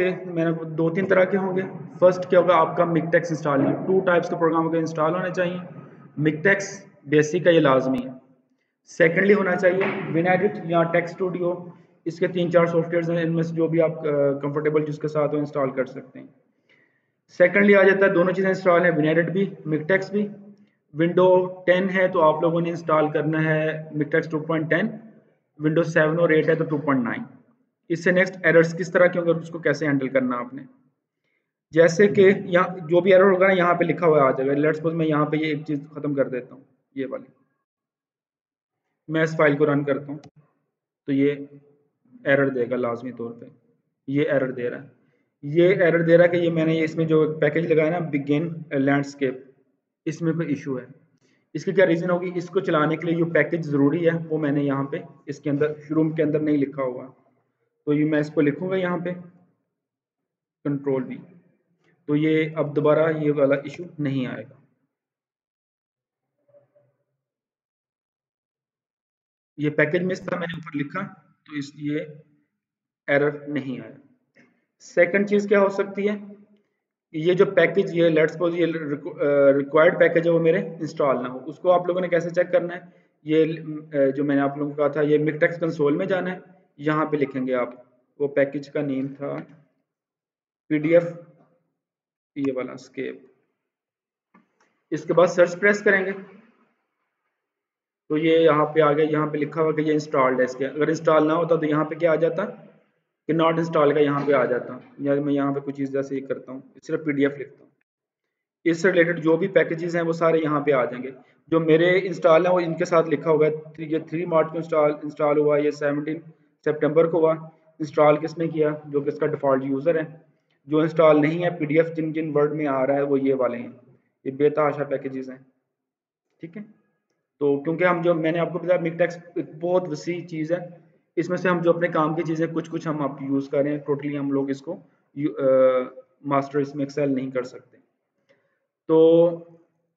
के मैंने दो तीन तरह के होंगे। फ़र्स्ट क्या होगा, आपका मिकटेक्स इंस्टॉल टू टाइप्स के प्रोग्राम के इंस्टॉल होने चाहिए। मिकटेक्स बेसिक का ये लाजमी है। सेकेंडली होना चाहिए विन एडिट या टेक्स स्टूडियो इसके तीन चार सॉफ्टवेयर हैं, इनमें से जो भी आप कंफर्टेबल जिसके साथ हो इंस्टॉल कर सकते हैं। सेकेंडली आ जाता है, दोनों चीज़ें इंस्टॉल हैं विन एडिट भी मिकटेक्स भी। विंडो 10 है तो आप लोगों ने इंस्टॉल करना है मिकटेक्स 2.10 विंडो 7 और 8 है तो 2.9 इससे नेक्स्ट एरर्स किस तरह के होंगे उसको कैसे हैंडल करना आपने? जैसे कि यहाँ, जो भी एरर होगा ना, यहाँ पे लिखा हुआ आ जाएगा लेट्स सपोज़ मैं यहाँ पे ये एक चीज़ ख़त्म कर देता हूँ, ये वाली। मैं इस फ़ाइल को रन करता हूँ तो ये एरर देगा लाजमी तौर पे। ये एरर दे रहा है। ये एरर दे रहा है कि ये मैंने ये इसमें जो पैकेज लगाया ना बिगिन लैंडस्केप इसमें कोई इशू है। इसकी क्या रीज़न होगी? इसको चलाने के लिए जो पैकेज ज़रूरी है, वो मैंने यहाँ पे, इसके अंदर शुरू के अंदर नहीं लिखा हुआ। तो ये मैं इसको लिखूँगा यहाँ पे। कंट्रोल भी तो ये अब दोबारा ये वाला इशू नहीं आएगा। ये पैकेज में इस तरह मैंने ऊपर लिखा तो इसलिए एरर नहीं आया। सेकंड चीज़ क्या हो सकती है? ये जो पैकेज ये लेट्स सपोज़ ये रिक्वायर्ड पैकेज है वो मेरे इंस्टॉल ना हो। उसको आप लोगों ने कैसे चेक करना है? ये जो मैंने आप लोगों को कहा था, ये मिकटेक्स कंसोल में जाना है। यहाँ पे लिखेंगे आप। वो पैकेज का नेम था पीडीएफ ये वाला स्केप इसके बाद सर्च प्रेस करेंगे। तो ये यहाँ पे आ गया, यहाँ पे लिखा हुआ कि ये इंस्टॉल्ड है इसके। अगर इंस्टॉल ना होता तो यहाँ पे क्या आ जाता? कि नॉट इंस्टॉल का यहाँ पे आ जाता। या मैं यहाँ पे कुछ चीज़ जैसे ही करता हूँ सिर्फ़ पीडीएफ लिखता हूँ। इससे रिलेटेड जो भी पैकेजेस हैं वो सारे यहाँ पे आ जाएँगे। जो मेरे इंस्टॉल हैं वो इनके साथ लिखा होगा ये थ्री मार्च को इंस्टॉल इंस्टॉल हुआ, ये सेवनटीन सेप्टेम्बर को हुआ। इंस्टॉल किसने किया? जो कि इसका डिफ़ॉल्ट यूज़र है। जो इंस्टॉल नहीं है पीडीएफ जिन जिन वर्ड में आ रहा है, वो ये वाले हैं। ये बेतहाशा पैकेजेस हैं। ठीक है? तो क्योंकि हम जो, मैंने आपको बताया मिक मिकटेक्स एक बहुत वसी चीज़ है। इसमें से हम जो अपने काम की चीज़ें कुछ कुछ हम आप यूज़ कर रहे हैं। टोटली हम लोग इसको मास्टर इसमें एक्सेल नहीं कर सकते। तो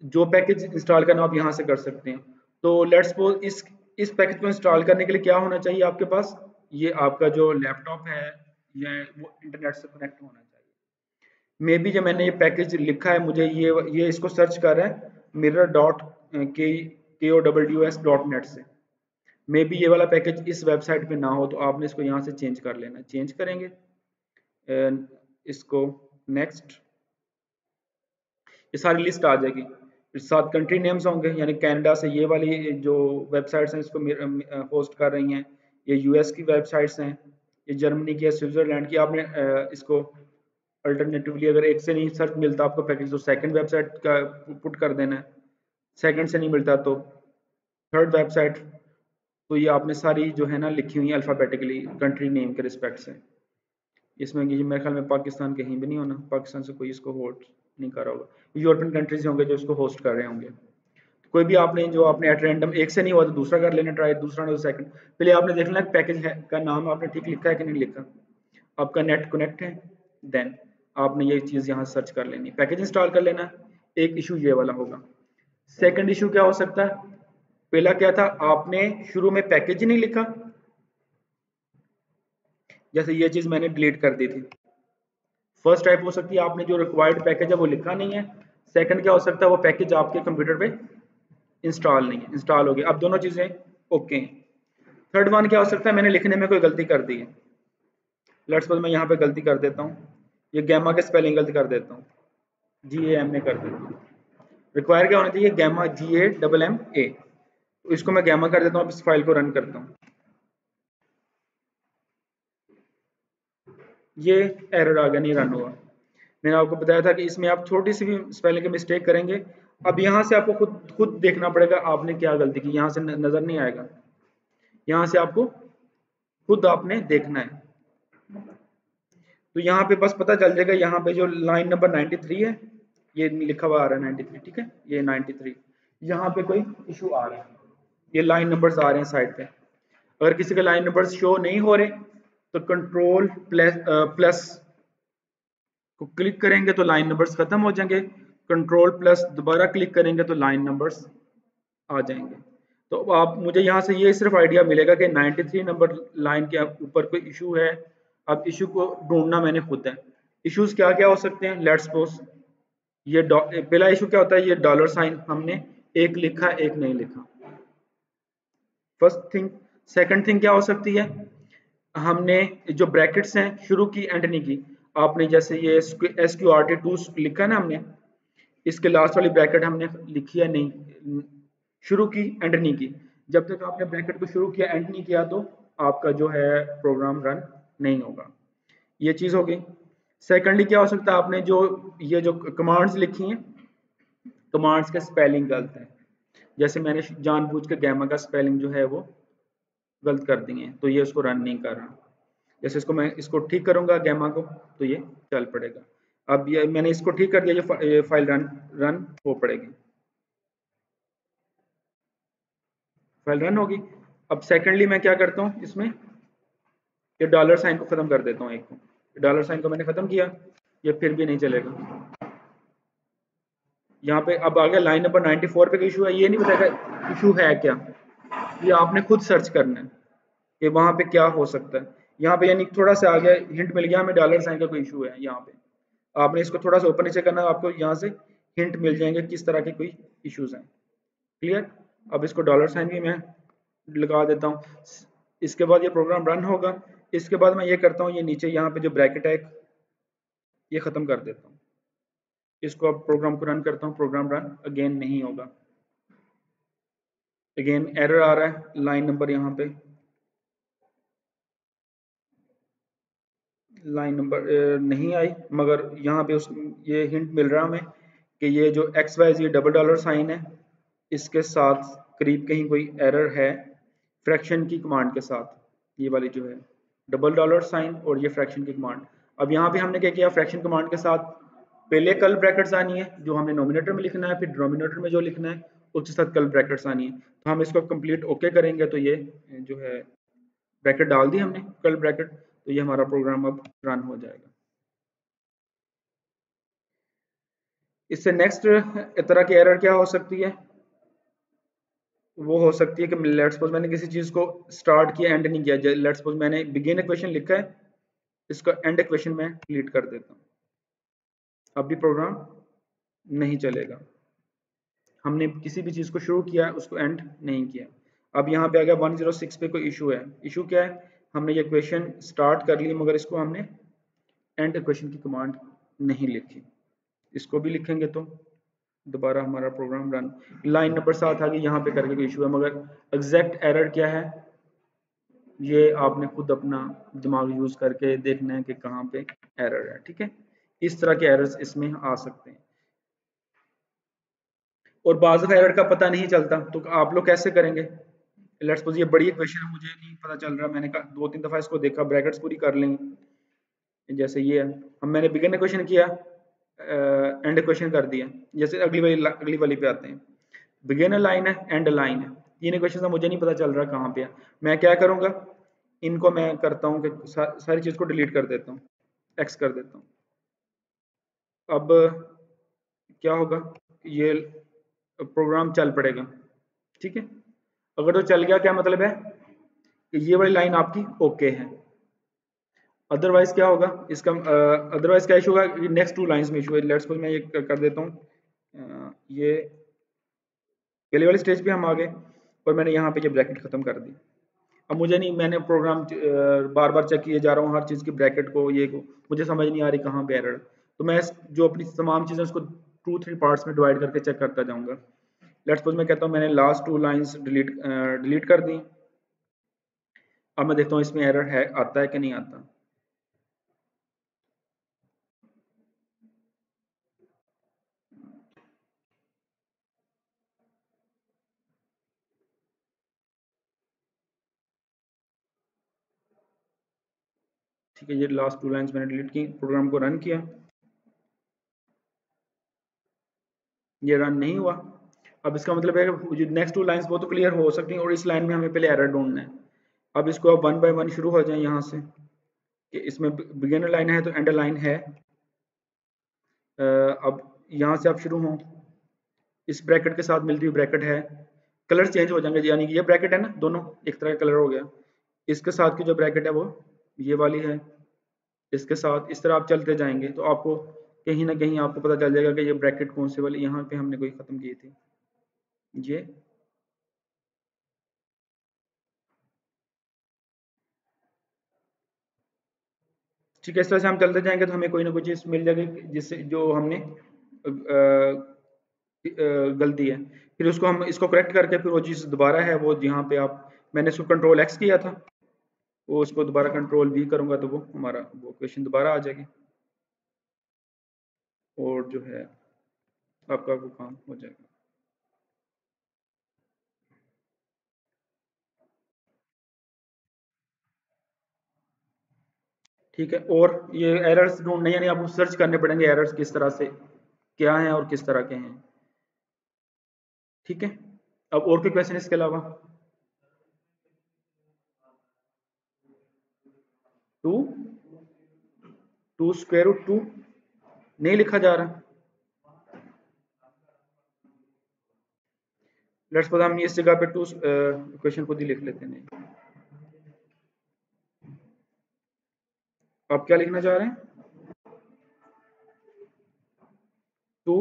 जो पैकेज इंस्टॉल करना आप यहाँ से कर सकते हैं। तो लेट्स सपोज़ इस इस पैकेज को इंस्टॉल करने के लिए क्या होना चाहिए आपके पास? ये आपका जो लैपटॉप है, या वो इंटरनेट से कनेक्ट होना चाहिए। मे बी जब मैंने ये पैकेज लिखा है, मुझे ये ये इसको सर्च कर रहा है mirror dot K K O W S dot net से। मे बी ये वाला पैकेज इस वेबसाइट पे ना हो तो आपने इसको यहाँ से चेंज कर लेना। चेंज करेंगे इसको नेक्स्ट ये सारी लिस्ट आ जाएगी। सात कंट्री नेम्स होंगे, यानी कनाडा से ये वाली जो वेबसाइट्स हैं, इसको होस्ट कर रही हैं। ये यूएस की वेबसाइट्स हैं, ये जर्मनी की है स्विट्जरलैंड की, आपने इसको अल्टरनेटिवली अगर एक से नहीं सर्च मिलता आपको पैकेज तो सेकंड वेबसाइट का पुट कर देना है। सेकंड से नहीं मिलता तो थर्ड वेबसाइट तो ये आपने सारी जो है ना लिखी हुई है अल्फ़ाबेटिकली कंट्री नेम के रिस्पेक्ट से। इसमें ये मेरे ख्याल में पाकिस्तान कहीं भी नहीं होना, पाकिस्तान से कोई इसको होस्ट नहीं कर रहा होगा। यूरोपियन कंट्रीज़ होंगे जो इसको होस्ट कर रहे होंगे। कोई भी आपने जो आपने एट रैंडम एक से नहीं हुआ तो दूसरा कर लेना ट्राई दूसरा नहीं तो सेकंड पहले आपने देखना है पैकेज है, का नाम आपने ठीक लिखा है कि नहीं लिखा। आपका नेट कनेक्ट है देन आपने ये चीज़ यहाँ सर्च कर लेनी पैकेज इंस्टॉल कर लेना, एक इशू ये वाला होगा। सेकंड इशू क्या हो सकता है? पहला क्या था? आपने शुरू में पैकेज नहीं लिखा। जैसे ये चीज़ मैंने डिलीट कर दी थी। फ़र्स्ट टाइप हो सकती है, आपने जो रिक्वायर्ड पैकेज है वो लिखा नहीं है। सेकंड क्या हो सकता है? वो पैकेज आपके कंप्यूटर पे इंस्टॉल नहीं है इंस्टॉल हो गया। अब दोनों चीज़ें ओके हैं। थर्ड वन क्या हो सकता है? मैंने लिखने में कोई गलती कर दी है। लेट्स सपोज़ मैं यहाँ पे गलती कर देता हूँ। ये गैमा के स्पेलिंग गलती कर देता हूँ। जी ए एम में कर देता हूँ। रिक्वायर क्या होना चाहिए? Gamma G A double M A इसको मैं गैमा कर देता हूँ इस फ़ाइल को रन करता हूँ। ये एरर आ गया, नहीं रन हुआ। मैंने आपको बताया था कि इसमें आप छोटी सी भी स्पेलिंग की मिस्टेक करेंगे। अब यहाँ से आपको खुद खुद देखना पड़ेगा आपने क्या गलती की। यहाँ से नज़र नहीं आएगा। यहाँ से आपको खुद आपने देखना है। तो यहाँ पे बस पता चल जाएगा, यहाँ पे जो लाइन नंबर 93 है, ये लिखा हुआ आ रहा है 93 ठीक है? ये 93 यहाँ पे कोई इशू आ रहा है। ये लाइन नंबर्स आ रहे हैं साइड पे। अगर किसी के लाइन नंबर्स शो नहीं हो रहे तो कंट्रोल प्लस प्लस को क्लिक करेंगे तो लाइन नंबर्स खत्म हो जाएँगे। कंट्रोल प्लस दोबारा क्लिक करेंगे तो लाइन नंबर्स आ जाएँगे। तो आप, मुझे यहाँ से ये सिर्फ़ आइडिया मिलेगा कि 93 नंबर लाइन के ऊपर कोई इशू है। अब इशू को ढूंढना मैंने खुद है। इश्यूज़ क्या क्या हो सकते हैं? लेट्स सपोज़ ये पहला इशू क्या होता है? ये डॉलर साइन हमने एक लिखा, एक नहीं लिखा। फ़र्स्ट थिंग सेकंड थिंग क्या हो सकती है? हमने जो ब्रैकेट्स हैं, शुरू की एंड नहीं की। आपने जैसे ये S Q R T two लिखा ना हमने इसके लास्ट वाली ब्रैकेट हमने लिखी है नहीं, शुरू की एंड नहीं की। जब तक आपने ब्रैकेट को शुरू किया एंड नहीं किया तो आपका जो है प्रोग्राम रन नहीं होगा। ये चीज़ होगी सेकेंडली क्या हो सकता है? आपने जो, ये जो कमांड्स लिखी हैं कमांड्स के स्पेलिंग गलत है। जैसे मैंने जानबूझ के गैमा का स्पेलिंग जो है वो गलत कर दिए तो ये उसको रन नहीं कर रहा। जैसे इसको मैं, इसको ठीक करूँगा गैमा को तो ये चल पड़ेगा। अब ये मैंने इसको ठीक कर दिया, ये फ़ाइल रन रन हो पड़ेगी। फ़ाइल रन होगी। अब सेकेंडली मैं क्या करता हूँ इसमें? ये डॉलर साइन को खत्म कर देता हूँ एक को। डॉलर साइन को मैंने खत्म किया, ये फिर भी नहीं चलेगा। यहाँ पे अब आ गया लाइन नंबर 94 पे इशू है, ये नहीं बताएगा इशू है क्या? ये आपने खुद सर्च करना है कि वहाँ पे क्या हो सकता है। यहाँ पे यानी थोड़ा सा आ गया हिंट मिल गया, हमें डॉलर साइन का कोई इशू है यहाँ पे। आपने इसको थोड़ा सा ऊपर नीचे करना आपको यहाँ से हिंट मिल जाएँगे किस तरह के कोई इश्यूज़ हैं। क्लियर अब इसको डॉलर साइन भी मैं लगा देता हूँ। इसके बाद ये प्रोग्राम रन होगा। इसके बाद मैं ये करता हूँ, ये नीचे यहाँ पे जो ब्रैकेट है, ये ख़त्म कर देता हूँ। इसको अब प्रोग्राम को रन करता हूँ। प्रोग्राम रन अगेन नहीं होगा। अगेन एरर आ रहा है। लाइन नंबर यहाँ पे लाइन नंबर नहीं आई, मगर यहाँ पे उस, ये हिंट मिल रहा हमें कि ये जो X Y G double dollar sign है, इसके साथ करीब कहीं कोई एरर है फ्रैक्शन की कमांड के साथ। ये वाली जो है डबल डॉलर साइन और ये फ्रैक्शन की कमांड अब यहाँ पे हमने क्या किया फ्रैक्शन कमांड के साथ पहले कल ब्रैकेट्स आनी है, जो हमें नोमिनेटर में लिखना है, फिर डिनोमिनेटर में जो लिखना है उसके साथ कल ब्रैकेट्स आनी है। तो हम इसको कंप्लीट ओके करेंगे तो ये, जो है ब्रैकेट डाल दी हमने कल ब्रैकेट तो ये हमारा प्रोग्राम अब रन हो जाएगा। इससे नेक्स्ट तरह की एरर क्या हो सकती है? वो हो सकती है कि लेट्स सपोज़ मैंने किसी चीज़ को स्टार्ट किया एंड नहीं किया लेट्स सपोज़ मैंने बिगिन इक्वेशन लिखा है, इसका एंड इक्वेशन में डिलीट कर देता हूँ। अब भी प्रोग्राम नहीं चलेगा। हमने किसी भी चीज़ को शुरू किया, उसको एंड नहीं किया। अब यहाँ पे आ गया 106 पे कोई इशू है। इशू क्या है? हमने ये क्वेश्चन स्टार्ट कर लिया मगर इसको हमने एंड क्वेश्चन की कमांड नहीं लिखी। इसको भी लिखेंगे तो दोबारा हमारा प्रोग्राम रन लाइन नंबर सात आ गई, यहाँ पे करके कोई इशू है, मगर एग्जैक्ट एरर क्या है? ये आपने खुद अपना दिमाग यूज़ करके देखना है कि कहाँ पे एरर है, ठीक है? इस तरह के एरर्स इसमें आ सकते हैं। और बाज एरर का पता नहीं चलता तो आप लोग कैसे करेंगे? लेट्स ये बड़ी क्वेश्चन है मुझे नहीं पता चल रहा। मैंने कहा दो तीन दफ़ा इसको देखा ब्रैकेट्स पूरी कर लेंगे जैसे ये है। हम मैंने बिगन क्वेश्चन किया एंड क्वेश्चन कर दिया। जैसे अगली वाली अगली वाली पे आते हैं। बिगिन लाइन है एंड लाइन है। तीन क्वेश्चन मुझे नहीं पता चल रहा कहाँ पे है। मैं क्या करूँगा? इनको मैं करता हूँ कि सा, सारी चीज़ को डिलीट कर देता हूँ। एक्स कर देता हूँ। अब क्या होगा? ये प्रोग्राम चल पड़ेगा। ठीक है? अगर तो चल गया, क्या मतलब है? कि ये वाली लाइन आपकी ओके है। अदरवाइज़ क्या होगा? इसका अदरवाइज़ क्या इशू होगा? नेक्स्ट टू लाइंस में इशू है। लेट्स मैं ये कर देता हूँ। ये, पहले वाली स्टेज पे हम आ गए, और मैंने यहाँ पे ये ब्रैकेट खत्म कर दी। अब मुझे नहीं, मैंने प्रोग्राम बार बार चेक किए जा रहा हूँ हर चीज़ की ब्रैकेट को, ये को। मुझे समझ नहीं आ रही कहाँ पे एरर तो मैं जो अपनी तमाम चीज़ें, उसको टू थ्री पार्ट्स में डिवाइड करके चेक करता जाऊँगा। लेट्स सपोज़ मैं कहता हूँ मैंने last two lines delete delete कर दी। अब मैं देखता हूँ इसमें एरर है, आता है कि नहीं आता। ठीक है, ये लास्ट टू लाइंस मैंने डिलीट की प्रोग्राम को रन किया। ये रन नहीं हुआ। अब इसका मतलब है नेक्स्ट टू लाइंस वो तो क्लियर हो सकती हैं और इस लाइन में हमें पहले एरर ढूंढना है। अब इसको आप वन बाय वन शुरू हो जाए यहाँ से, कि इसमें बिगिनर लाइन है तो एंड लाइन है। अब यहाँ से आप शुरू हों। इस ब्रैकेट के साथ मिलती हुई ब्रैकेट है। कलर चेंज हो जाएँगे, यानी कि ये ब्रैकेट है ना, दोनों एक तरह का कलर हो गया। इसके साथ की जो ब्रैकेट है वो ये वाली है। इसके साथ इस तरह आप चलते जाएँगे तो आपको कहीं ना कहीं आपको पता चल जाएगा कि ये ब्रैकेट कौन से वाली, यहाँ पे हमने कोई ख़त्म की थी। ये ठीक है, इस तरह से हम चलते जाएँगे तो हमें कोई ना कोई चीज़ मिल जाएगी जिससे, जो हमने गलती है। फिर उसको हम, इसको करेक्ट करके फिर वो चीज़ दोबारा है, वो यहाँ पे आप, मैंने इसको कंट्रोल एक्स किया था, वो उसको दोबारा कंट्रोल वी करूँगा तो वो हमारा, वो क्वेश्चन दोबारा आ जाएगी। और जो है, आपका वो काम हो जाएगा। ठीक है? और ये एरर्स ढूँढने, यानी आपको सर्च करने पड़ेंगे एरर्स किस तरह से, क्या हैं और किस तरह के हैं। ठीक है? अब और कोई क्वेश्चन इसके अलावा? Two two square root two नहीं लिखा जा रहा। लेट्स हम इस जगह पे टू क्वेश्चन खुद ही लिख लेते हैं। आप क्या लिखना चाह रहे हैं? टू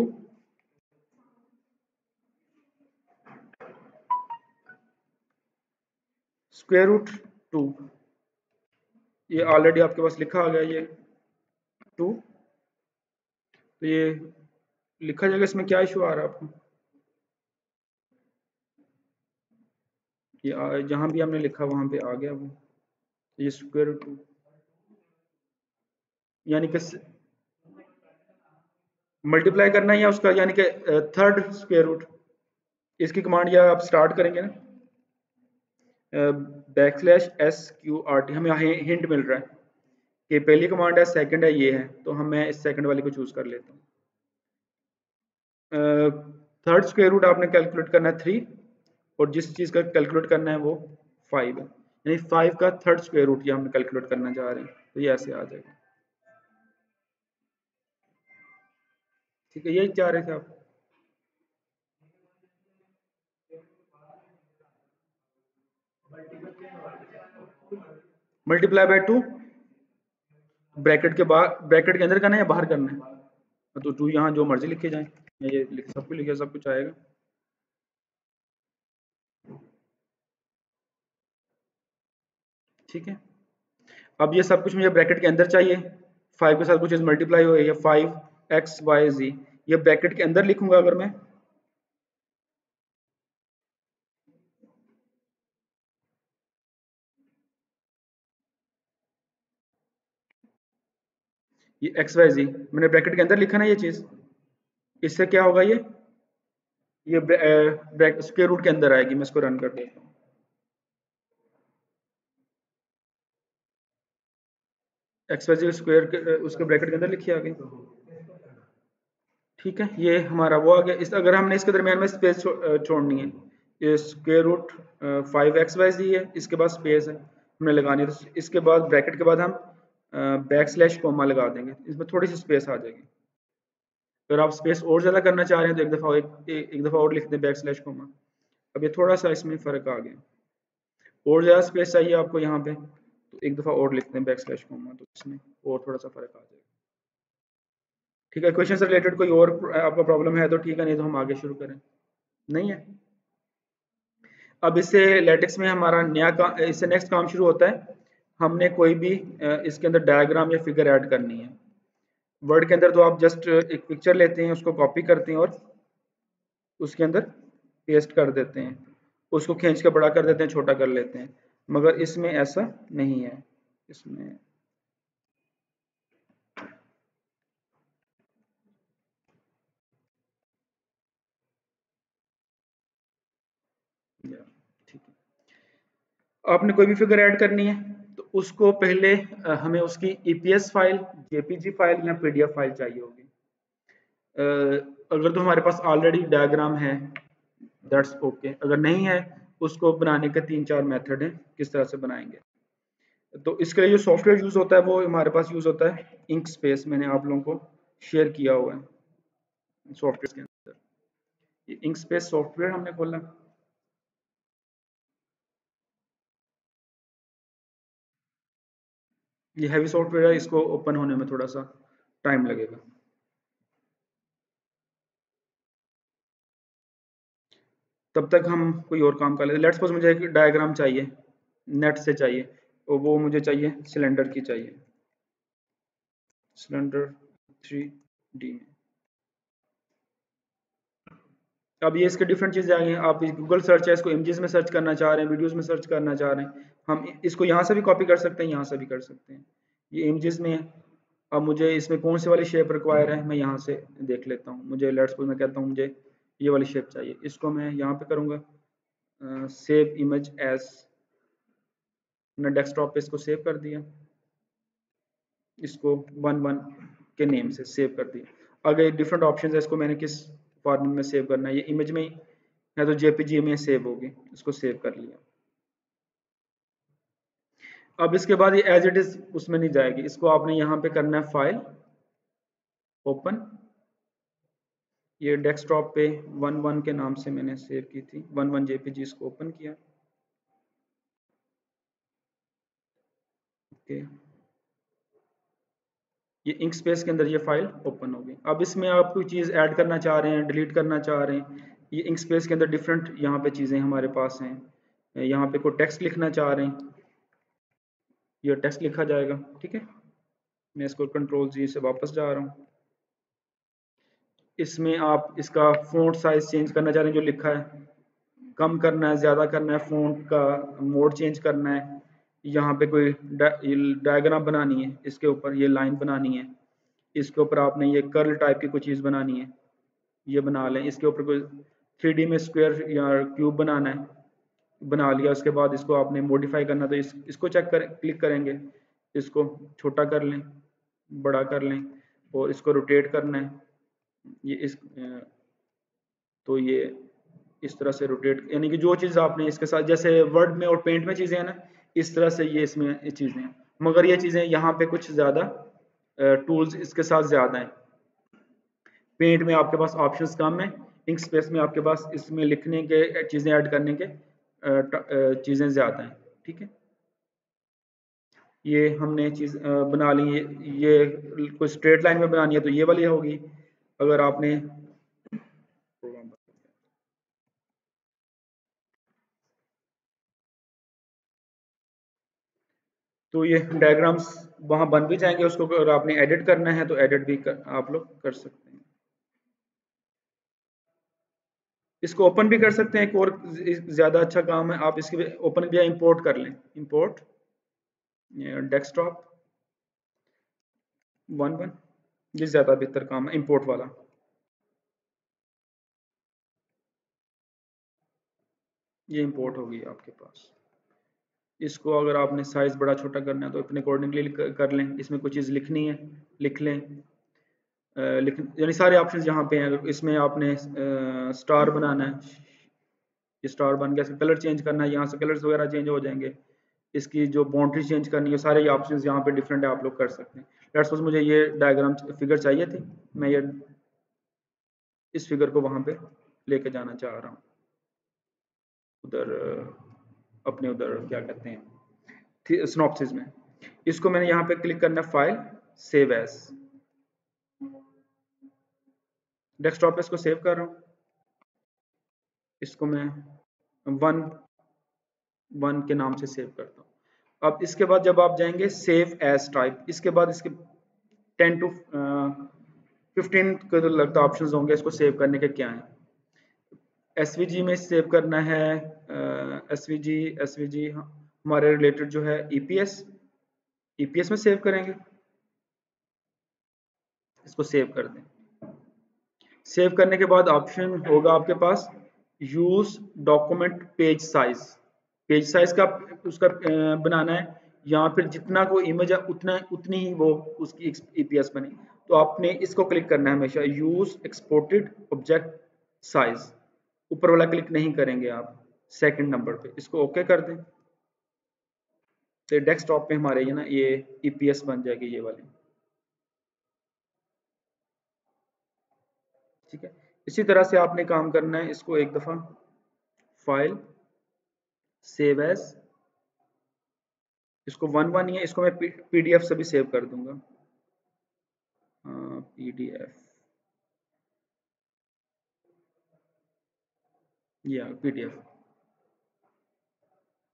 स्क्वेयर रूट टू ये ऑलरेडी आपके पास लिखा आ गया ये टू तो ये लिखा जाएगा, इसमें क्या इशू आ रहा है आपको? ये जहाँ भी हमने लिखा वहाँ पे आ गया वो। ये स्क्वायर रूट टू यानी कि मल्टीप्लाई करना है या उसका यानी कि थर्ड स्क्वायर रूट इसकी कमांड या आप स्टार्ट करेंगे ना? Backslash S Q R T हमें हिंट मिल रहा है कि पहली कमांड है सेकंड है, ये है तो हम मैं इस सेकंड वाली को चूज़ कर लेता हूँ। थर्ड स्क्वायर रूट आपने कैलकुलेट करना है थ्री और जिस चीज़ का कैलकुलेट करना है वो फाइव है। यानी फाइव का थर्ड स्क्वायर रूट ये हम कैलकुलेट करना चाह रहे हैं तो ये ऐसे आ जाएगा। ठीक है, यही चाह रहे थे आप। मल्टीप्लाई बाय टू ब्रैकेट के बाहर ब्रैकेट के अंदर करना है या बाहर करना है? तो टू यहाँ जो मर्ज़ी लिखे जाए। ये लिख, सब कुछ लिखे, सब कुछ आएगा। ठीक है। अब ये सब कुछ मुझे ब्रैकेट के अंदर चाहिए। फाइव के साथ कुछ मल्टीप्लाई हो या फाइव एक्स वाई जी ये ब्रैकेट के अंदर लिखूँगा अगर मैं। ये एक्स वाई जी मैंने ब्रैकेट के अंदर लिखा ना ये चीज़। इससे क्या होगा ये? ये स्क्वायर रूट के अंदर आएगी। मैं इसको रन कर देता हूँ। एक्स वाई जी स्क्वायर उसके ब्रैकेट के अंदर लिखी आ गई ठीक है ये हमारा वो आ गया। इस अगर हमने इसके दरमियान में स्पेस छोड़नी है ये square root five X Y G है इसके बाद स्पेस है हमने लगानी है तो इसके बाद ब्रैकेट के बाद हम बैक स्लैश कोमा लगा देंगे। इसमें थोड़ी सी स्पेस आ जाएगी। अगर आप स्पेस और ज़्यादा करना चाह रहे हैं तो एक दफ़ा एक, एक दफ़ा और लिख दें बैक स्लैश कोमा अब ये थोड़ा सा इसमें फ़र्क आ गया। और ज़्यादा स्पेस चाहिए आपको यहाँ पे तो एक दफ़ा और लिख दें बैक स्लैश कोमा तो इसमें और थोड़ा सा फ़र्क आ जाएगा। ठीक है क्वेश्चन से रिलेटेड कोई और आपका प्रॉब्लम है तो ठीक है, नहीं तो हम आगे शुरू करें। नहीं है? अब इससे लेटेक्स में हमारा नया काम इससे नेक्स्ट काम शुरू होता है। हमने कोई भी इसके अंदर डायग्राम या फिगर ऐड करनी है। वर्ड के अंदर तो आप जस्ट एक पिक्चर लेते हैं, उसको कॉपी करते हैं और उसके अंदर पेस्ट कर देते हैं। उसको खींच के बड़ा कर देते हैं, छोटा कर लेते हैं। मगर इसमें ऐसा नहीं है। इसमें ठीक है आपने कोई भी फिगर ऐड करनी है तो उसको पहले हमें उसकी ईपीएस फ़ाइल जेपीजी फ़ाइल या पीडीएफ फ़ाइल चाहिए होगी। अगर तो हमारे पास ऑलरेडी डायग्राम है दैट्स ओके okay. अगर नहीं है, उसको बनाने के तीन चार मेथड हैं, किस तरह से बनाएँगे। तो इसके लिए जो सॉफ्टवेयर यूज़ होता है, वो हमारे पास यूज़ होता है इंक स्पेस मैंने आप लोगों को शेयर किया हुआ है सॉफ्टवेयर के अंदर। इंक स्पेस सॉफ्टवेयर हमने खोला। ये हैवी सॉफ्टवेयर है, इसको ओपन होने में थोड़ा सा टाइम लगेगा। तब तक हम कोई और काम कर लेते लेट्स सपोज़ मुझे एक डायग्राम चाहिए नेट से चाहिए, और वो मुझे चाहिए सिलेंडर की चाहिए। सिलेंडर थ्री डी में। अब ये इसके डिफरेंट चीज़ें आ गई आप गूगल सर्च है, इसको इमेजेस में सर्च करना चाह रहे हैं वीडियोस में सर्च करना चाह रहे हैं। हम इसको यहाँ से भी कॉपी कर सकते हैं, यहाँ से भी कर सकते हैं। ये इमेजेस में है। अब मुझे इसमें कौन से वाली शेप रिक्वायर है, मैं यहाँ से देख लेता हूँ। मुझे लेट्स मैं कहता हूँ, मुझे ये वाली शेप चाहिए। इसको मैं यहाँ पे करूँगा। सेव इमेज एज मैंने डेस्कटॉप पे इसको सेव कर दिया। इसको वन वन के नेम से सेव कर दिया। अगर डिफरेंट ऑप्शन है, इसको मैंने किस फॉर्मेट में सेव करना है। ये इमेज में या तो जेपीजी में सेव होगी, इसको सेव कर लिया। अब इसके बाद ये एज इट इज़ उसमें नहीं जाएगी। इसको आपने यहाँ पे करना है फ़ाइल ओपन ये डेस्कटॉप पे वन वन के नाम से मैंने सेव की थी। वन वन जेपीजी इसको ओपन किया। ओके ये इंक स्पेस के अंदर ये फ़ाइल ओपन होगी अब इसमें आप कोई चीज़ ऐड करना चाह रहे हैं डिलीट करना चाह रहे हैं, ये इंक स्पेस के अंदर डिफरेंट यहाँ पे चीज़ें हमारे पास हैं। यहाँ पे कोई टेक्स्ट लिखना चाह रहे हैं, ये टेक्स्ट लिखा जाएगा, ठीक है? मैं इसको कंट्रोल जी से वापस जा रहा हूँ। इसमें आप इसका फ़ोन साइज़ चेंज करना चाह रहे हैं, जो लिखा है, कम करना है, ज़्यादा करना है फ़ोन का मोड चेंज करना है यहाँ पे कोई डायग्राम बनानी है इसके ऊपर ये लाइन बनानी है इसके ऊपर आपने ये कर्ल टाइप की कोई चीज़ बनानी है ये बना लें इसके ऊपर कोई थ्री में स्क्वायर या क्यूब बनाना है बना लिया उसके बाद इसको आपने मॉडिफाई करना तो इस, इसको चेक कर क्लिक करेंगे इसको छोटा कर लें बड़ा कर लें और इसको रोटेट करना है ये इस तो ये इस तरह से रोटेट यानी कि जो चीज़ आपने इसके साथ जैसे वर्ड में और पेंट में चीज़ें हैं ना इस तरह से ये इसमें चीज़ें हैं। मगर ये चीज़ें यहाँ पे कुछ ज़्यादा टूल्स इसके साथ ज़्यादा हैं। पेंट में आपके पास ऑप्शंस कम है इंक स्पेस में आपके पास इसमें लिखने के चीज़ें ऐड करने के चीज़ें ज़्यादा हैं ठीक है? ये हमने चीज़ बना ली ये, ये कोई स्ट्रेट लाइन में बनानी है तो ये वाली होगी। अगर आपने तो ये डायग्राम्स वहाँ बन भी जाएँगे उसको अगर आपने एडिट करना है तो एडिट भी कर, आप लोग कर सकते हैं। इसको ओपन भी कर सकते हैं एक और ज़्यादा अच्छा काम है आप इसके ओपन भी इंपोर्ट कर लें। इंपोर्ट डेस्कटॉप वन वन ये ज़्यादा बेहतर काम है इंपोर्ट वाला। ये इंपोर्ट होगी आपके पास। इसको अगर आपने साइज़ बड़ा छोटा करना है तो अपने अकॉर्डिंगली कर लें। इसमें कुछ चीज़ लिखनी है, लिख लें। लिख, यानी सारे ऑप्शन यहाँ पे हैं। इसमें आपने स्टार बनाना है, ये स्टार बन गया कलर चेंज करना है, यहाँ से कलर्स वगैरह चेंज हो जाएँगे। इसकी जो बाउंड्री चेंज करनी है सारे ऑप्शन यहाँ पे डिफरेंट है, आप लोग कर सकते हैं। लेट्स सपोज़ मुझे ये डायग्राम फिगर चाहिए थी। मैं ये, इस फिगर को वहाँ पे लेके जाना चाह रहा हूँ। उधर अपने उधर क्या कहते हैं स्नॉप्सिस में। इसको मैंने यहाँ पे क्लिक करना फ़ाइल सेव एज डेस्कटॉप पे इसको सेव कर रहा हूँ। इसको मैं वन वन के नाम से सेव करता हूँ। अब इसके बाद जब आप जाएँगे सेव एज टाइप इसके बाद इसके टेन टू फिफ्टीन के तो लगता ऑप्शन होंगे, इसको सेव करने के क्या हैं? SVG में सेव करना है S V G S V G हमारे रिलेटेड जो है E EPS e EPS e में सेव करेंगे। इसको सेव कर दें। सेव करने के बाद ऑप्शन होगा आपके पास use document page size page size का उसका बनाना है। या फिर जितना को इमेज है, उतना, उतनी ही वो उसकी ईपीएस e बने तो आपने इसको क्लिक करना है हमेशा। यूज़ एक्सपोर्टेड ऑब्जेक्ट साइज़ ऊपर वाला क्लिक नहीं करेंगे आप सेकंड नंबर पे। इसको ओके कर दें। तो डेस्कटॉप पे हमारे ये ना, ये ईपीएस बन जाएगी ये वाली। ठीक है? इसी तरह से आपने काम करना है इसको एक दफ़ा। फ़ाइल सेव एज इसको वन वन ही है, इसको मैं पीडीएफ से भी सेव कर दूँगा। पीडीएफ या पीडीएफ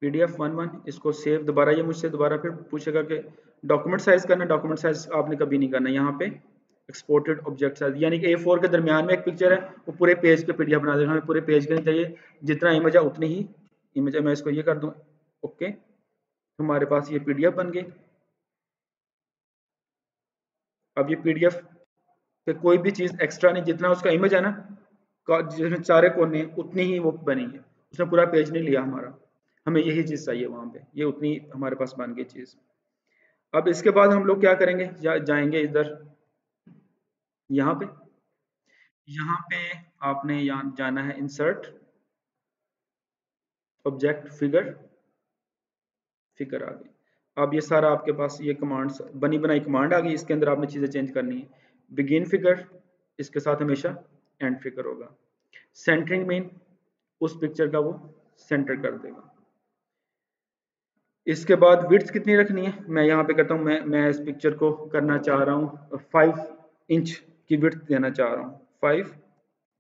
पीडीएफ वन वन इसको सेव दोबारा, ये मुझसे दोबारा फिर पूछेगा कि डॉक्यूमेंट साइज़ करना डॉक्यूमेंट साइज़ आपने कभी नहीं करना। यहाँ पे एक्सपोर्टेड ऑब्जेक्ट साइज़ यानी कि ए फोर के दरमियान में एक पिक्चर है, वो पूरे पेज के पीडीएफ बना देगा हमें पूरे पेज के नहीं चाहिए। जितना इमेज है, उतनी ही इमेज है। मैं इसको ये कर दूँ। ओके हमारे पास ये पीडीएफ बन गई। अब ये पीडीएफ पे कोई भी चीज़ एक्स्ट्रा नहीं, जितना उसका इमेज है ना जिसमें चारे कोने उतनी ही वो बनी है उसने पूरा पेज नहीं लिया हमारा। हमें यही चीज़ चाहिए वहाँ पे। ये उतनी हमारे पास बन गई चीज़। अब इसके बाद हम लोग क्या करेंगे? जा, जाएँगे इधर। यहाँ पे। यहाँ पे आपने यहाँ जाना है इंसर्ट ऑब्जेक्ट फिगर फिगर आ गई। अब ये सारा आपके पास ये कमांड बनी बनाई कमांड आ गई। इसके अंदर आपने चीज़ें चेंज करनी है। बिगिन फिगर इसके साथ हमेशा एंड फिगर होगा। सेंटरिंग मीन उस पिक्चर का वो सेंटर कर देगा। इसके बाद विड्थ कितनी रखनी है? मैं यहाँ पे करता हूँ, मैं मैं इस पिक्चर को करना चाह रहा हूँ फाइव इंच की विड्थ देना चाह रहा हूँ फाइव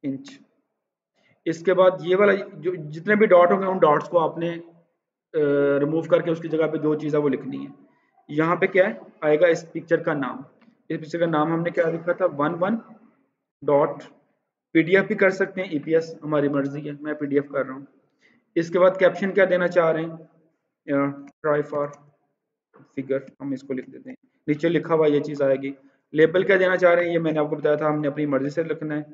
इंच इसके बाद ये वाला, जो, जितने भी डॉट होंगे, उन डॉट्स को आपने रिमूव करके उसकी जगह पे जो चीज़ है वो लिखनी है। यहाँ पे क्या है? आएगा इस पिक्चर का नाम। इस पिक्चर का नाम हमने क्या लिखा था? वन वन डॉट पीडीएफ भी कर सकते हैं ईपीएस e हमारी मर्ज़ी है, मैं पीडीएफ कर रहा हूँ। इसके बाद कैप्शन क्या देना चाह रहे हैं? ट्राई फॉर फिगर हम इसको लिख देते हैं। नीचे लिखा हुआ ये चीज़ आएगी। लेबल क्या देना चाह रहे हैं? ये मैंने आपको बताया था, हमने अपनी मर्ज़ी से लिखना है।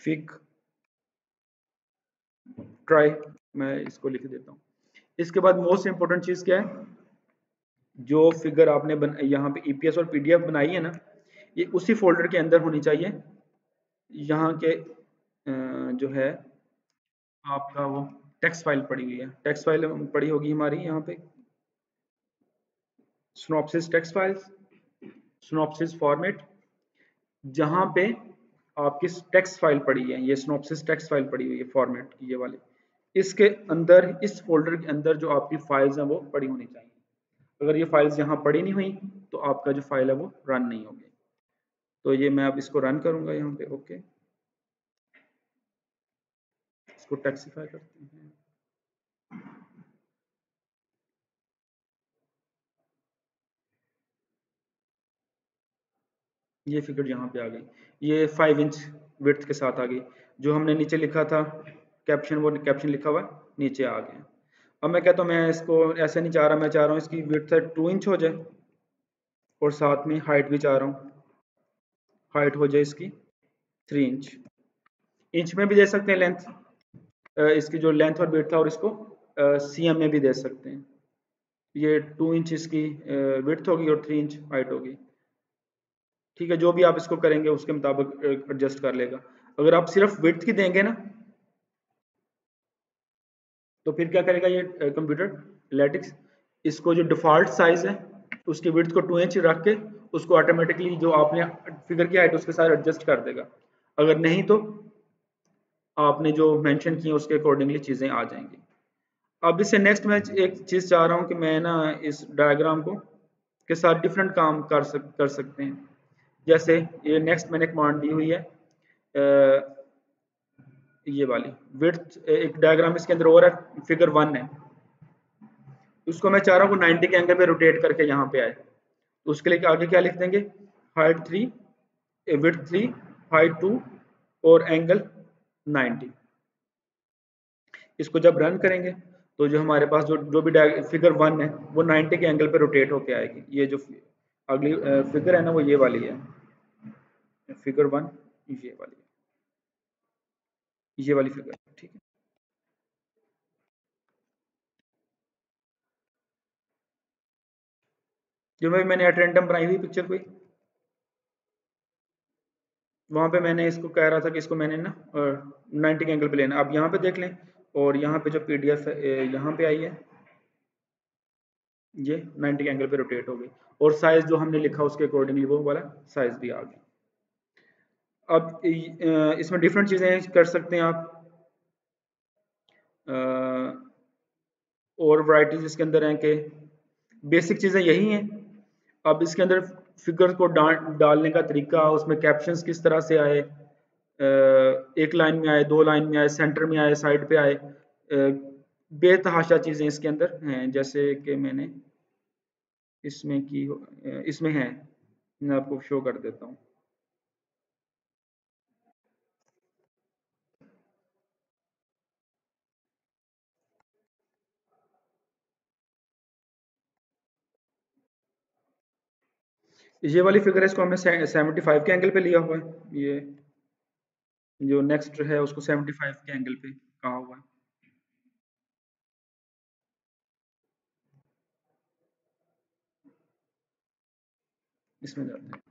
फिग ट्राई मैं इसको लिख देता हूँ। इसके बाद मोस्ट इंपॉर्टेंट चीज़ क्या है? जो फिगर आपने यहाँ पे ईपीएस और पीडीएफ बनाई है ना, ये उसी फोल्डर के अंदर होनी चाहिए। यहाँ के जो है, आपका वो टेक्स्ट फ़ाइल पड़ी हुई है। टेक्स्ट फ़ाइल पड़ी होगी हमारी यहाँ पे। Synopsis text files synopsis format जहाँ पे आपकी टेक्स्ट फ़ाइल पड़ी है। ये स्नॉप्सिस टेक्स्ट फ़ाइल पड़ी हुई है फॉर्मेट की, ये वाली। इसके अंदर, इस फोल्डर के अंदर जो आपकी फाइल्स हैं वो पड़ी होनी चाहिए। अगर ये फाइल्स यहाँ पड़ी नहीं हुई तो आपका जो फ़ाइल है वो रन नहीं होगी तो ये मैं अब इसको रन करूँगा यहाँ पे ओके इसको टैक्सीफाई करते हैं। ये फिगर यहाँ पे आ गई। ये फाइव इंच विथ के साथ आ गई। जो हमने नीचे लिखा था कैप्शन वो कैप्शन लिखा हुआ नीचे आ गया। अब मैं कहता हूँ, मैं इसको ऐसे नहीं चाह रहा, मैं चाह रहा हूँ इसकी विथ टू इंच हो जाए और साथ में हाइट भी चाह रहा हूँ। हाइट हो जाए इसकी थ्री इंच इंच में भी दे सकते हैं लेंथ इसकी जो लेंथ और विथ था और इसको सी एम में भी दे सकते हैं। ये टू इंच इसकी विथ होगी और थ्री इंच हाइट होगी। ठीक है, जो भी आप इसको करेंगे, उसके मुताबिक एडजस्ट कर लेगा। अगर आप सिर्फ़ विथ की देंगे ना तो फिर क्या करेगा ये कंप्यूटर लेटिक्स इसको जो डिफ़ॉल्ट साइज़ है, उसकी विड्थ को टू इंच रख के उसको ऑटोमेटिकली जो आपने फिगर की हाइट उसके साथ एडजस्ट कर देगा। अगर नहीं तो आपने जो मेंशन किए उसके अकॉर्डिंगली चीज़ें आ जाएँगी। अब इससे नेक्स्ट मैं एक चीज़ चाह रहा हूँ कि मैं ना इस डायग्राम को के साथ डिफरेंट काम कर सक कर सकते हैं। जैसे ये नेक्स्ट मैंने कमांड दी हुई है आ, ये वाली। विड्थ एक डायग्राम इसके अंदर और है फिगर वन है। उसको मैं चाह रहा हूँ 90 के एंगल पे रोटेट करके यहाँ पे आए। तो उसके लिए आगे क्या लिख देंगे? Height three width three height two और एंगल 90 इसको जब रन करेंगे तो जो हमारे पास जो जो भी फिगर वन है, वो 90 के एंगल पे रोटेट होके आएगी। ये जो अगली फिगर है ना, वो ये वाली है। फिगर वन ये वाली है। ये वाली फिगर ठीक है? जो मैं मैंने एट बनाई हुई पिक्चर कोई। वहाँ पे मैंने इसको कह रहा था कि इसको मैंने ना नाइनटी के एंगल पे लेना अब यहाँ पे देख लें, और यहाँ पे जो पीडीएफ है यहाँ पे आई है, ये 90 के एंगल पे रोटेट हो गई। और साइज़ जो हमने लिखा उसके अकॉर्डिंगली वो वाला साइज़ भी आ गया। अब इसमें डिफरेंट चीज़ें कर सकते हैं आप। और वराइटीज इसके अंदर हैं कि बेसिक चीज़ें यही हैं। अब इसके अंदर फिगर्स को डालने का तरीका, उसमें कैप्शन किस तरह से आए एक लाइन में आए, दो लाइन में आए सेंटर में आए साइड पे आए बेतहाशा चीज़ें इसके अंदर हैं, जैसे कि मैंने इसमें की इसमें है, मैं आपको शो कर देता हूँ। ये वाली फिगर है, इसको हमने सेवेंटी फाइव के एंगल पे लिया हुआ है। ये जो नेक्स्ट है, उसको सेवेंटी फाइव के एंगल पे कहा हुआ है। इसमें जाते हैं।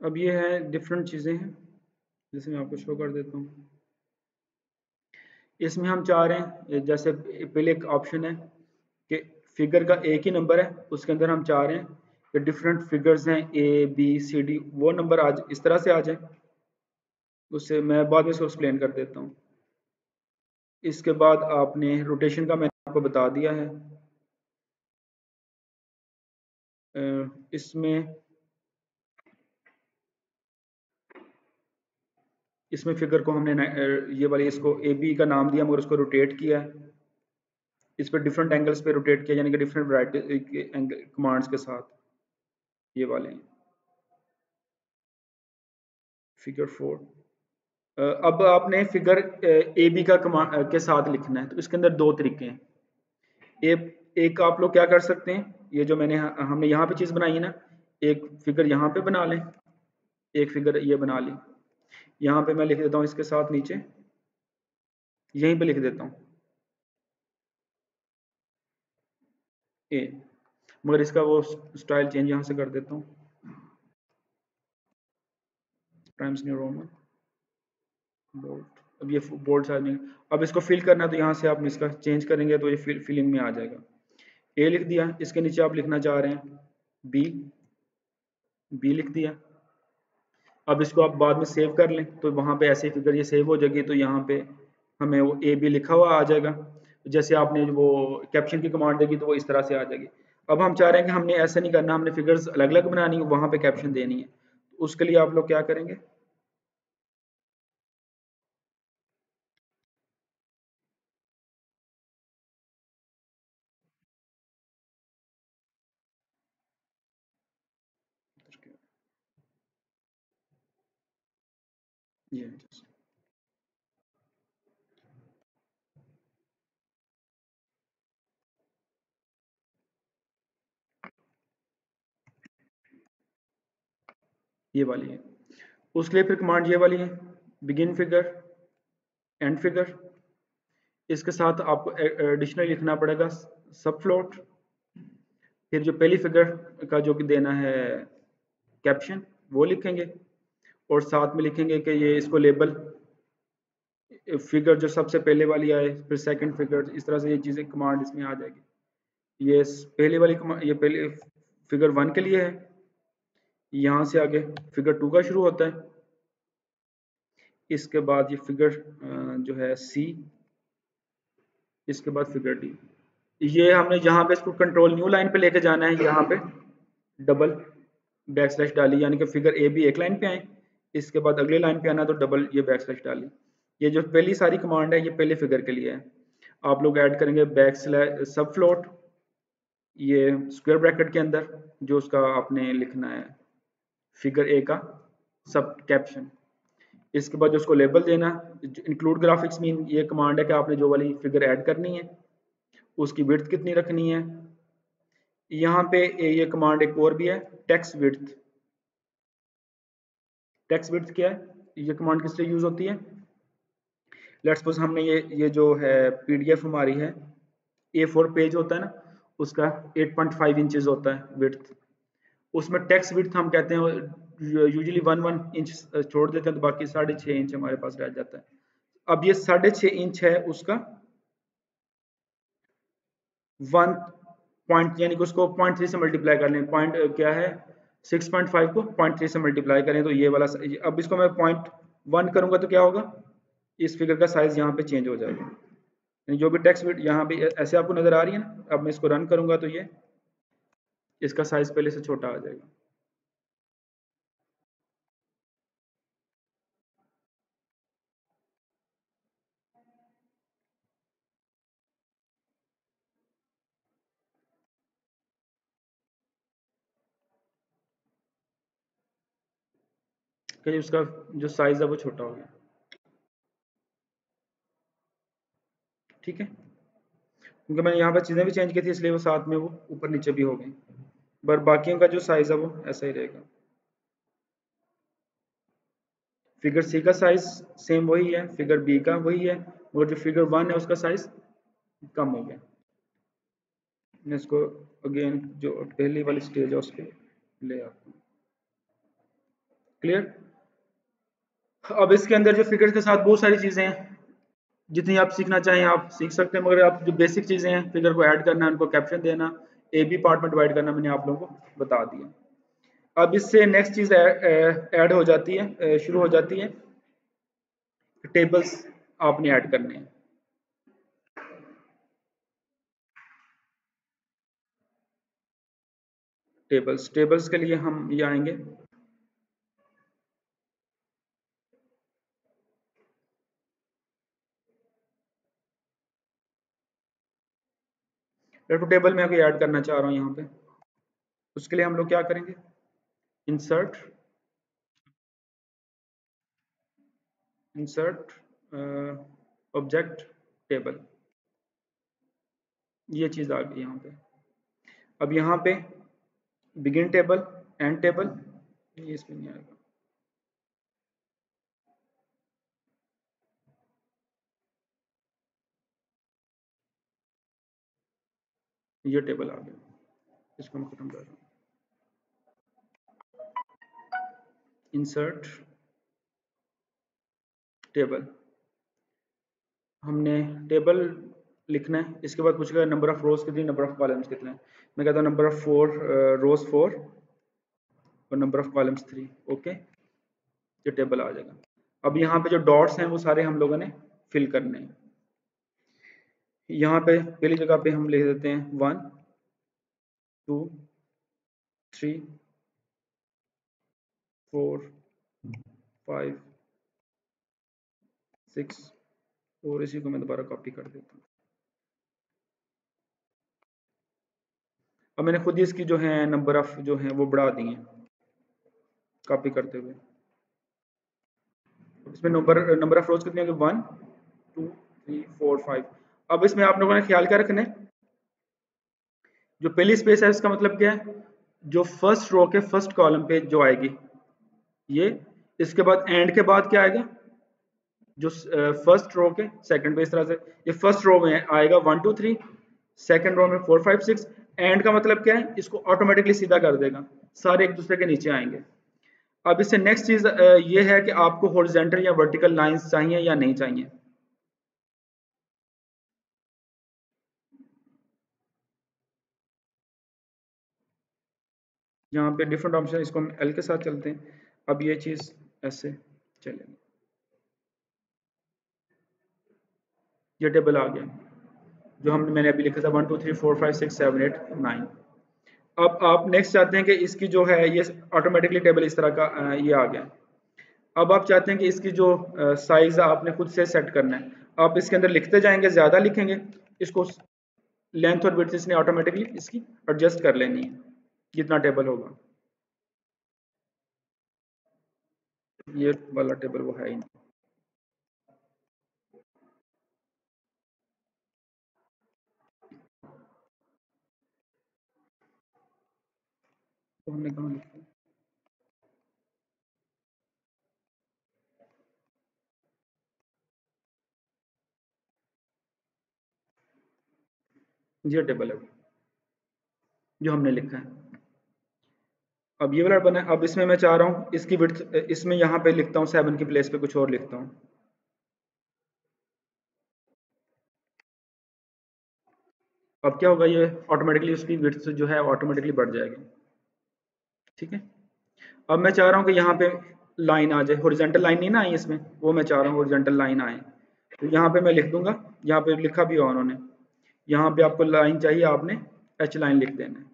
अब ये है डिफरेंट चीज़ें हैं, जैसे मैं आपको शो कर देता हूँ। इसमें हम चाह रहे हैं जैसे पहले एक ऑप्शन है कि फिगर का एक ही नंबर है, उसके अंदर हम चाह रहे हैं कि डिफरेंट फिगर्स हैं ए बी सी डी वो नंबर आज इस तरह से आ जाए। उससे मैं बाद में इसको एक्सप्लेन कर देता हूँ। इसके बाद आपने रोटेशन का मैंने आपको बता दिया है। इसमें इसमें फिगर को हमने ये वाली इसको ए बी का नाम दिया, मगर उसको रोटेट किया। है इस पर डिफरेंट एंगल्स पे रोटेट किया, यानी कि डिफरेंट वराइटी कमांड्स के साथ। ये वाले। फिगर फोर अब आपने फिगर ए बी का कमांड के साथ लिखना है तो इसके अंदर दो तरीके हैं। एक एक आप लोग क्या कर सकते हैं, ये जो मैंने हमने यहाँ पे चीज़ बनाई है ना, एक फिगर यहाँ पे बना लें, एक फिगर ये बना ली। यहाँ पे मैं लिख देता हूँ इसके साथ नीचे। यहीं पे लिख देता हूँ। ए मगर इसका वो स्टाइल चेंज यहाँ से कर देता हूँ। टाइम्स न्यू रोमन बोल्ट अब ये बोल्ट साइज़ में अब इसको फिल करना है तो यहाँ से आप इसका चेंज करेंगे तो ये फिल फिलिंग में आ जाएगा। ए लिख दिया, इसके नीचे आप लिखना चाह रहे हैं। बी बी लिख दिया। अब इसको आप बाद में सेव कर लें तो वहाँ पे ऐसे फिगर ये सेव हो जाएगी तो यहाँ पे हमें वो ए बी लिखा हुआ आ जाएगा। जैसे आपने वो कैप्शन की कमांड देगी तो वो इस तरह से आ जाएगी। अब हम चाह रहे हैं कि हमने ऐसा नहीं करना, हमने फिगर्स अलग अलग बनानी है, वहाँ पे कैप्शन देनी है। तो उसके लिए आप लोग क्या करेंगे? ये ये वाली है। उसके लिए फिर कमांड ये वाली है। बिगिन फिगर एंड फिगर इसके साथ आपको एडिशनल लिखना पड़ेगा सब फ्लोट फिर जो पहली फिगर का जो कि देना है कैप्शन वो लिखेंगे। और साथ में लिखेंगे कि ये इसको लेबल फिगर जो सबसे पहले वाली आए, फिर सेकंड फिगर इस तरह से ये चीज़ें कमांड इसमें आ जाएगी। ये पहले वाली कमांड ये पहले फिगर वन के लिए है। यहाँ से आगे फिगर टू का शुरू होता है। इसके बाद ये फिगर जो है सी इसके बाद फिगर डी ये हमने यहाँ पे इसको कंट्रोल न्यू लाइन पे लेके जाना है, यहाँ पे डबल बैक स्लैश डाली, यानी कि फिगर ए भी एक लाइन पे आए। इसके बाद अगले लाइन पे आना तो डबल ये बैक स्लैश डाली। ये जो पहली सारी कमांड है, ये पहले फिगर के लिए है। आप लोग ऐड करेंगे बैक स्लैश सब फ्लोट ये स्क्वायर ब्रैकेट के अंदर, जो उसका आपने लिखना है। फिगर ए का सब कैप्शन इसके बाद जो उसको लेबल देना इंक्लूड ग्राफिक्स मीन ये कमांड है कि आपने जो वाली फिगर ऐड करनी है, उसकी विड्थ कितनी रखनी है। यहाँ पे ये कमांड एक और भी है टेक्स्ट विड्थ टेक्स्ट विड्थ क्या है? ये कमांड किस लिए यूज़ होती है? लेट्स सपोज़ हमने ये ये जो है पीडीएफ हमारी है ए फोर पेज होता है ना, उसका 8.5 इंचेस होता है विड्थ उसमें टेक्स्ट विड्थ हम कहते हैं यूजुअली वन वन इंच छोड़ देते हैं तो बाकी साढ़े छः इंच हमारे पास रह जाता है. अब ये साढ़े छः इंच है, उसका वन पॉइंट यानी कि उसको पॉइंट थ्री से मल्टीप्लाई कर लें. पॉइंट क्या है? सिक्स पॉइंट फाइव को पॉइंट थ्री से मल्टीप्लाई करें तो ये वाला अब इसको मैं पॉइंट वन करूँगा तो क्या होगा? इस फिगर का साइज़ यहाँ पे चेंज हो जाएगा। जो भी टेक्स बिट यहाँ पे ऐसे आपको नज़र आ रही है ना, अब मैं इसको रन करूँगा तो ये इसका साइज़ पहले से छोटा आ जाएगा। कि उसका जो साइज़ है वो छोटा हो गया। ठीक है? क्योंकि मैंने यहाँ पर चीज़ें भी चेंज की थी, इसलिए वो साथ में वो ऊपर नीचे भी हो गई। पर बाकियों का जो साइज़ है वो ऐसा ही रहेगा। फिगर सी का साइज़ सेम वही है फिगर बी का वही है, और जो फिगर वन है उसका साइज़ कम हो गया। मैं इसको अगेन जो पहली वाली स्टेज है उस पर ले आता हूँ। क्लियर अब इसके अंदर जो फिगर के साथ बहुत सारी चीज़ें हैं। जितनी आप सीखना चाहें, आप सीख सकते हैं, मगर आप जो बेसिक चीज़ें हैं फिगर को ऐड करना, उनको कैप्शन देना ए बी पार्ट में डिवाइड करना, मैंने आप लोगों को बता दिया। अब इससे नेक्स्ट चीज़ ऐड हो जाती है शुरू हो जाती है। टेबल्स आपने ऐड करने हैं। टेबल्स टेबल्स के लिए हम ये आएँगे। टू टेबल में ऐड करना चाह रहा हूँ यहाँ पे। उसके लिए हम लोग क्या करेंगे? इंसर्ट इंसर्ट ऑब्जेक्ट टेबल ये चीज़ आ गई यहाँ पे। अब यहाँ पे बिगिन टेबल एंड टेबल ये इसमें नहीं आएगा। ये टेबल आ गया। इसको मैं खत्म कर रहा हूँ। इंसर्ट टेबल हमने टेबल लिखना है। इसके बाद पूछेगा नंबर ऑफ़ रोज कितनी नंबर ऑफ़ कॉलम्स कितने मैं कहता हूँ number of four rows four और number of columns three okay ये टेबल आ जाएगा। अब यहाँ पे जो डॉट्स हैं, वो सारे हम लोगों ने फिल करने हैं। यहाँ पे पहली जगह पे हम लिख देते हैं one, two, three, four, five, six, और इसी को मैं दोबारा कॉपी कर देता हूँ। अब मैंने खुद ही इसकी जो है नंबर ऑफ़ जो है वो बढ़ा दिए कॉपी करते हुए। इसमें नंबर नंबर ऑफ़ रोज कितने one, two, three, four, five. अब इसमें आप लोगों ने ख्याल क्या रखना है? जो पहली स्पेस है इसका मतलब क्या है? जो फ़र्स्ट रो के फ़र्स्ट कॉलम पे जो आएगी, ये इसके बाद एंड के बाद क्या आएगा? जो फ़र्स्ट रो के सेकंड पे इस तरह से, ये फ़र्स्ट रो में आएगा one two three second row में फोर फाइव सिक्स एंड का मतलब क्या है? इसको ऑटोमेटिकली सीधा कर देगा, सारे एक दूसरे के नीचे आएँगे। अब इससे नेक्स्ट चीज़ ये है कि आपको हॉरिजेंटल या वर्टिकल लाइंस चाहिए या नहीं चाहिए। यहाँ पे डिफरेंट ऑप्शन इसको हम एल के साथ चलते हैं। अब ये चीज़ ऐसे चलेगी। ये टेबल आ गया, जो हमने, मैंने अभी लिखा था one two three four five six seven eight nine अब आप नेक्स्ट चाहते हैं कि इसकी जो है, ये ऑटोमेटिकली टेबल इस तरह का ये आ गया। अब आप चाहते हैं कि इसकी जो साइज़ आपने खुद से सेट करना है। आप इसके अंदर लिखते जाएँगे, ज़्यादा लिखेंगे, इसको लेंथ और विड्थ इसने ऑटोमेटिकली इसकी एडजस्ट कर लेनी है। कितना टेबल होगा। ये वाला टेबल वो है ही नहीं। तो हमने कहा लिखा? टेबल है जो हमने लिखा है। अब ये वाला बना, अब इसमें मैं चाह रहा हूँ, इसकी विड्थ इसमें यहाँ पे लिखता हूँ सेवन की प्लेस पे कुछ और लिखता हूँ। अब क्या होगा, ये ऑटोमेटिकली उसकी विड्थ जो है ऑटोमेटिकली बढ़ जाएगी। ठीक है? अब मैं चाह रहा हूँ कि यहाँ पे लाइन आ जाए होरिजेंटल लाइन नहीं ना आई इसमें, वो मैं चाह रहा हूँ होरिजेंटल लाइन आए। तो यहाँ पे मैं लिख दूँगा, यहाँ पे लिखा भी हुआ उन्होंने। यहाँ पे आपको लाइन चाहिए, आपने एच लाइन लिख देना एच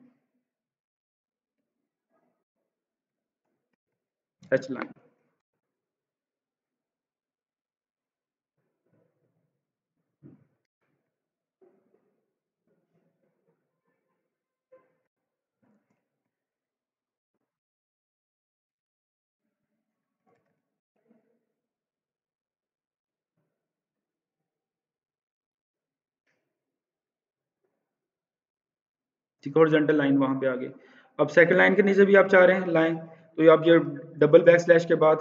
ठीक है हॉरिजॉन्टल लाइन वहाँ पे आ गई अब सेकंड लाइन के नीचे भी आप चाह रहे हैं लाइन तो आप ये डबल बैक स्लैश के बाद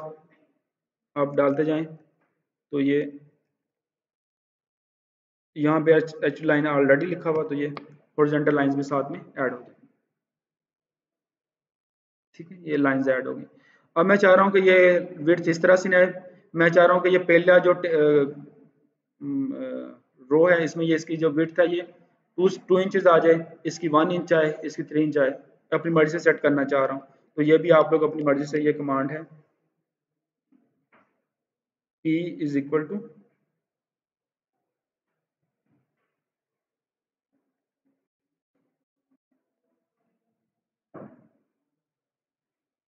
आप डालते जाएँ तो ये यहाँ पे एच लाइन ऑलरेडी लिखा हुआ तो ये हॉरिजॉन्टल लाइंस भी साथ में ऐड हो जाए ठीक है, ये लाइंस ऐड होगी अब मैं चाह रहा हूँ कि ये विड्थ इस तरह से ना मैं चाह रहा हूँ कि ये पहला जो रो है, इसमें ये इसकी जो विड्थ है, ये टू टू इंचज आ जाए, इसकी वन इंच आए, इसकी थ्री इंच आए। अपनी मर्ज़ी से सेट करना चाह रहा हूँ। तो ये भी आप लोग अपनी मर्ज़ी से ये कमांड है। P इज़ इक्वल टू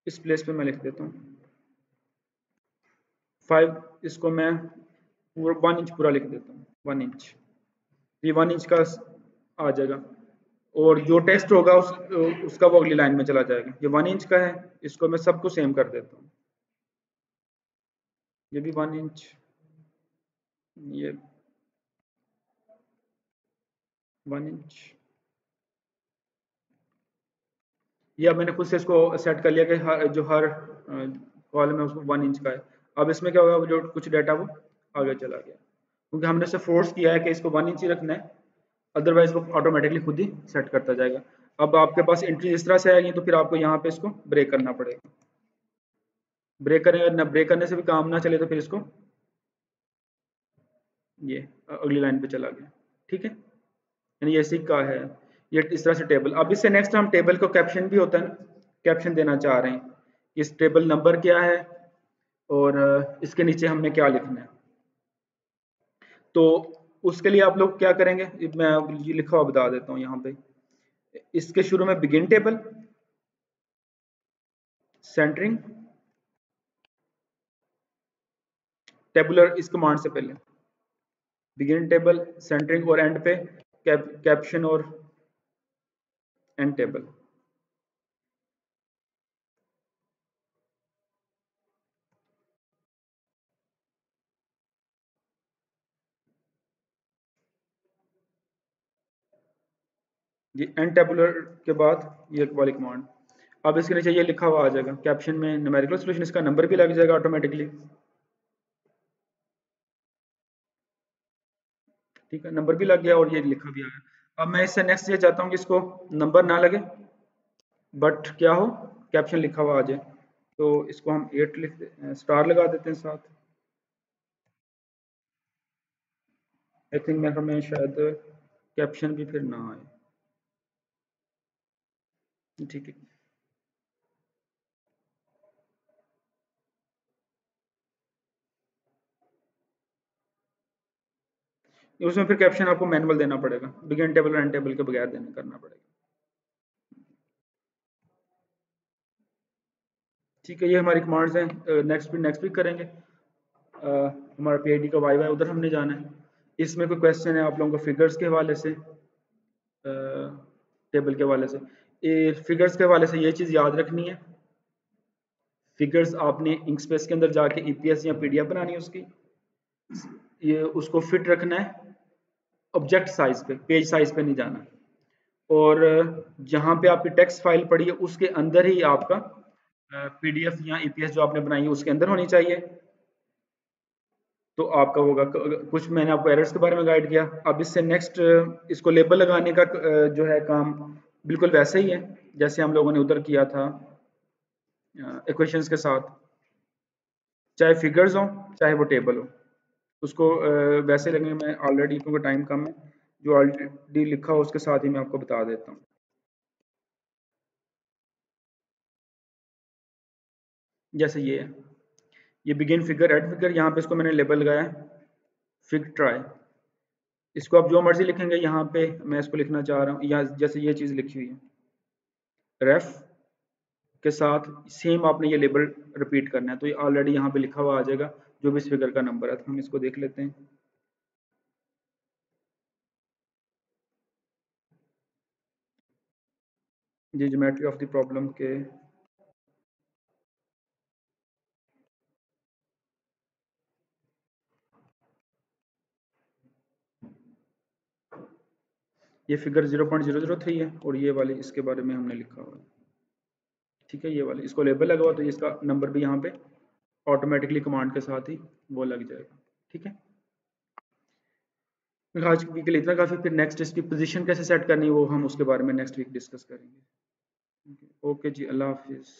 इस प्लेस पे मैं लिख देता हूँ। फाइव इसको मैं पूरा वन इंच पूरा लिख देता हूँ। वन इंच ये वन इंच का आ जाएगा। और जो टेस्ट होगा उस, उसका वो अगली लाइन में चला जाएगा। ये वन इंच का है, इसको मैं सबको सेम कर देता हूँ। ये भी वन इंच ये वन इंच ये मैंने खुद से इसको सेट कर लिया कि हर, जो हर कॉलम है उसको वन इंच का है। अब इसमें क्या होगा जो कुछ डाटा वो आगे चला गया। क्योंकि हमने इसे फोर्स किया है कि इसको वन इंच ही रखना है। अदरवाइज़ वो ऑटोमेटिकली खुद ही सेट करता जाएगा। अब आपके पास एंट्री इस तरह से आएगी तो फिर आपको यहाँ पे इसको ब्रेक करना पड़ेगा। ब्रेक करेंगे ना ब्रेक करने से भी काम ना चले तो फिर इसको ये अगली लाइन पे चला गया। ठीक है? यानी ये सिक्का है। ये इस तरह से टेबल अब इससे नेक्स्ट हम टेबल को कैप्शन भी होता है ना कैप्शन देना चाह रहे हैं। इस टेबल नंबर क्या है? और इसके नीचे हमने क्या लिखना है? तो उसके लिए आप लोग क्या करेंगे? मैं ये लिखा हुआ बता देता हूँ यहाँ पे। इसके शुरू में बिगिन टेबल सेंटरिंग टेबुलर इस कमांड से पहले। बिगिन टेबल सेंटरिंग और एंड पे कैप, कैप्शन और एंड टेबल जी एंड टेबुलर के बाद ये वाली कमांड अब इसके नीचे ये लिखा हुआ आ जाएगा कैप्शन में न्यूमेरिकल सॉल्यूशन इसका नंबर भी लग जाएगा ऑटोमेटिकली ठीक है नंबर भी लग गया और ये लिखा भी आ गया। अब मैं इससे नेक्स्ट ये चाहता हूँ कि इसको नंबर ना लगे बट क्या हो कैप्शन लिखा हुआ आ जाए। तो इसको हम एट लिख स्टार लगा देते हैं साथ। आई थिंक मैं हमें शायद कैप्शन भी फिर ना आए। ठीक है। उसमें फिर कैप्शन आपको मैनुअल देना पड़ेगा। बिगिन टेबल और एंड टेबल के बगैर देना करना पड़ेगा। ठीक है ये हमारी कमांड्स हैं। नेक्स्ट भी नेक्स्ट वीक करेंगे। आ, हमारा पीआईडी का वाई वाई उधर हमने जाना है। इसमें कोई क्वेश्चन है आप लोगों को फिगर्स के हवाले से? टेबल के हवाले से। फिगर्स के हवाले से ये चीज़ याद रखनी है। फिगर्स आपने इंक स्पेस के अंदर जाके ईपीएस या पीडीएफ बनानी है उसकी। ये उसको फिट रखना है। ऑब्जेक्ट साइज़ पे पेज साइज़ पे नहीं जाना। और जहाँ पे आपकी टेक्स्ट फ़ाइल पड़ी है, उसके अंदर ही आपका पीडीएफ या ईपीएस जो आपने बनाई है, उसके अंदर होनी चाहिए। तो आपका होगा कुछ मैंने आपको एरर्स के बारे में गाइड किया। अब इससे नेक्स्ट इसको लेबल लगाने का जो है काम बिल्कुल वैसे ही है, जैसे हम लोगों ने उधर किया था इक्वेशंस के साथ। चाहे फिगर्स हो, चाहे वो टेबल हो, उसको वैसे लगने में ऑलरेडी क्योंकि टाइम कम है, जो ऑलरेडी लिखा हो उसके साथ ही मैं आपको बता देता हूँ। जैसे ये है। ये बिगिन फिगर एड फिगर यहाँ पे इसको मैंने लेबल लगाया फिग ट्राई इसको आप जो मर्ज़ी लिखेंगे, यहाँ पे मैं इसको लिखना चाह रहा हूँ, या जैसे ये चीज़ लिखी हुई है। रेफ के साथ सेम आपने ये लेबल रिपीट करना है तो ये ऑलरेडी यहाँ पे लिखा हुआ आ जाएगा, जो भी इस फिगर का नंबर है। तो हम इसको देख लेते हैं। जी जोमेट्री ऑफ़ द प्रॉब्लम के ये फिगर 0.003 है और ये वाली इसके बारे में हमने लिखा हुआ है। ठीक है, ये वाली। इसको लेबल लगा हुआ तो इसका नंबर भी यहाँ पे ऑटोमेटिकली कमांड के साथ ही वो लग जाएगा। ठीक है? आज के लिए इतना काफ़ी। फिर नेक्स्ट इसकी पोजीशन कैसे सेट करनी है वो हम उसके बारे में नेक्स्ट वीक डिस्कस करेंगे। ओके जी, अल्लाह हाफिज़।